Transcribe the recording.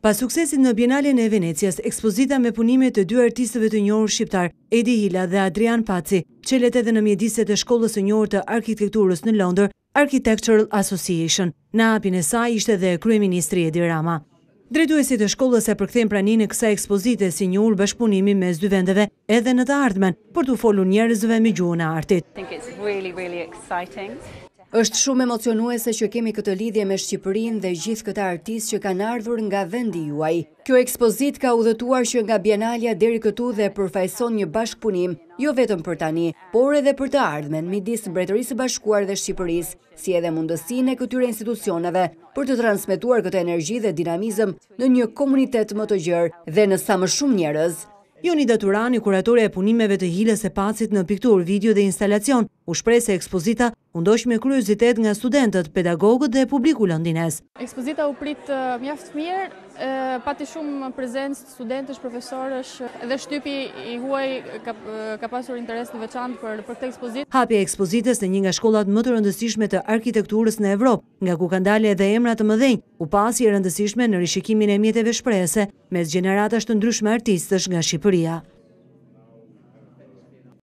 Pas suksesit në Bienalen e Venecias, ekspozita me punime të dy artistëve të njohur shqiptarë, Edi Hila dhe Adrian Paci, çelet edhe në mjediset e shkollës së njohur të arkitekturës në Londër, Architectural Association. Në hapjen e saj ishte dhe kryeministri Edi Rama. Drejtuesit e shkollës e përkthejnë praninë e kësaj ekspozite si një urë bashkëpunimi mes dy vendeve, edhe në të ardhmen, për t'u folur njerëzve me gjuhën e artit. Është shumë emocionuese që kemi këtë lidhje me Shqipërinë dhe gjithë këta artistë që kanë ardhur nga vendi juaj. Kjo ekspozitë ka udhëtuar që nga Bienalja deri këtu dhe përfaqëson një bashkëpunim, jo vetëm për tani, por edhe për të ardhmen, midis Mbretërisë së Bashkuar dhe Shqipërisë, si edhe mundësinë e këtyre institucioneve për të transmetuar këtë energji dhe dinamizëm në një komunitet më të gjerë dhe në sa më shumë njerëz. Jonida Turani, kuratore e punimeve të Hilës e Pacit në pikturë, video dhe instalacion, u shpreh se ekspozita u ndoq me kuriozitet nga studentët, pedagogët dhe publiku londinez. Ekspozita u prit mjaft mirë, pati shumë prezencë studentësh, profesorësh edhe shtypi i huaj ka pasur interes të veçantë për këtë ekspozitë. Hapja e ekspozitës në një nga shkollat më të rëndësishme të arkitekturës në Evropë, nga ku kanë dalë edhe emra të mëdhenj, u pa si e rëndësishme në rishikimin e mjeteve shprehëse, Mes gjeneratash të ndryshme artistësh nga Shqipëria.